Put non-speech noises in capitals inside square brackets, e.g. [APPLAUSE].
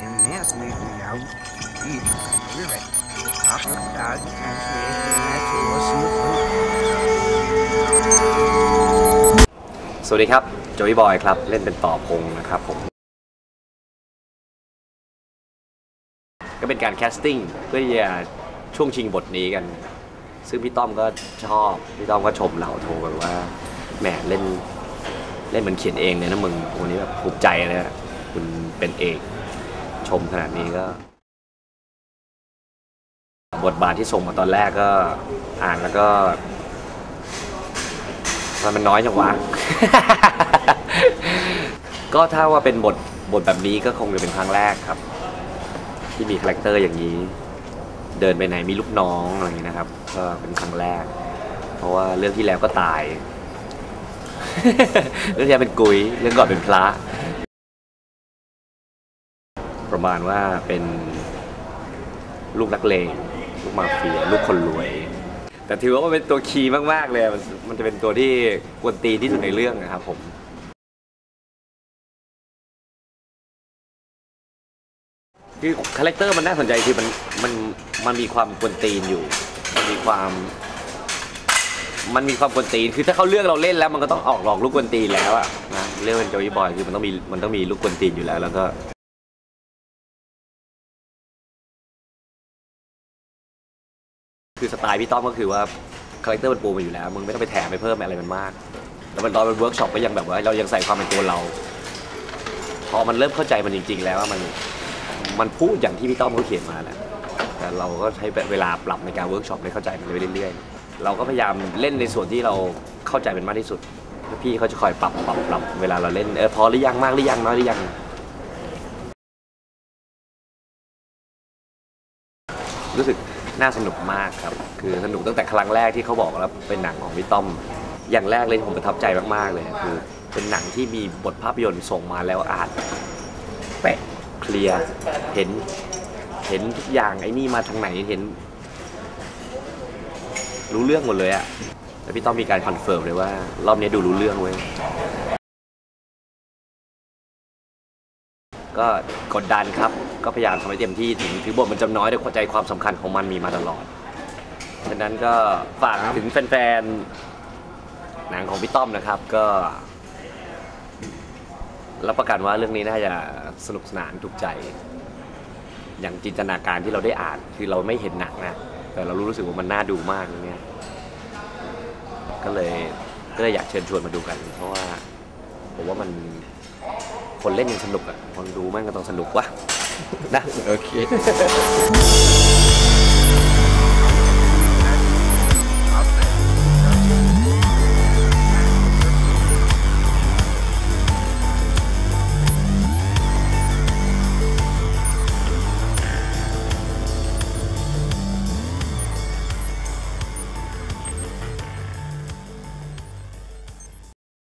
fascinating now. Even we're it. After that, translation, สวัสดีครับ โจยบอยครับ เล่นเป็นต่อพงนะครับผม ก็เป็นการแคสติ้งเพื่อจะช่วงชิงบทนี้กัน ซึ่งพี่ต้อมก็ชอบ พี่ต้อมก็ชมเราโทรแบบว่า แหมเล่นเล่นเหมือนเขียนเองเลยนะมึงวันนี้แบบภูมิใจนะคุณเป็นเอก ชมขนาดนี้ก็ บทบาทที่ส่งมาตอนแรกก็อ่านแล้วก็ มันมันน้อยจังวะ ก็ถ้าว่าเป็นบทบทแบบนี้ก็คงจะเป็นครั้งแรกครับ ที่มี character อย่างนี้ เดินไปไหนมีลูกน้องอะไรอย่างนี้นะครับ ก็เป็นครั้งแรก เพราะว่าเรื่องที่แล้วก็ตาย เรื่องที่แล้วเป็นกุยเรื่องก่อนเป็นพระ ประมาณว่าเป็นลูกนักเลงลูกมาเฟียลูกคนรวย แต่ถือว่ามันเป็นตัวคีย์มากๆเลยมันมันจะเป็นตัวที่กวนตีนที่สุดในเรื่องนะครับผมคือ character มันน่าสนใจคือมันมันมันมีความกวนตีนอยู่ มันมีความ มันมีความกวนตีน คือถ้าเขาเลือกเราเล่นแล้วมันก็ต้องออกหลอกลูกกวนตีนแล้วอะนะเรื่องเป็นโจอี้ บอยคือมันต้องมีมันต้องมีลูกกวนตีนอยู่แล้ว แล้วก็ คือสไตล์พี่ต้อมก็คือว่า character มันปูมาอยู่แล้วมึงไม่ต้องไปแถมไปเพิ่มอะไรมันมาก แล้วมันตอนมันเวิร์กช็อปก็ยังแบบว่าเรายังใส่ความเป็นตัวเรา พอมันเริ่มเข้าใจมันจริง ๆ แล้วว่ามันมันพูดอย่างที่พี่ต้อมเขาเขียนมาแหละแต่เราก็ใช้เวลาปรับในการเวิร์กช็อปให้เข้าใจมันไปเรื่อยๆ เราก็พยายามเล่นในส่วนที่เราเข้าใจเป็นมากที่สุดพี่เขาจะคอยปรับปรับปรับเวลาเราเล่นเออพอหรือยังมากหรือยังน้อยหรือยังรู้สึก น่าสนุกมากครับ คือสนุกตั้งแต่ครั้งแรกที่เขาบอกแล้วเป็นหนังของพี่ต้อม อย่างแรกเลยผมประทับใจมากๆเลยคือ เป็นหนังที่มีบทภาพยนตร์ส่งมาแล้วอ่านเป๊ะเคลียร์เห็นเห็นทุกอย่างไอ้นี่มาทางไหนเห็น รู้เรื่องหมดเลยอะแล้วพี่ต้อมมีการ confirm เลยว่ารอบนี้ดูรู้เรื่องเว้ยก็กดดันครับ ก็พยายามทำให้เต็มที่ถึงถึงบทมันจะน้อยแต่เข้าใจความสำคัญของมันมีมาตลอดฉะนั้นก็ฝากถึงแฟนๆหนังของพี่ต้อมนะครับก็รับประกันว่าเรื่องนี้น่าจะสนุกสนานถูกใจ อย่างจินตนาการที่เราได้อ่านคือเราไม่เห็นหนังนะแต่เรารู้สึกว่ามันน่าดูมากเรื่องเนี่ยก็เลยก็เลยอยากเชิญชวนมาดูกัน เพราะว่าผมว่ามันคนเล่นยังสนุกอะคนดูแม่งก็ต้องสนุกวะ [LAUGHS] Nah. okay. [LAUGHS]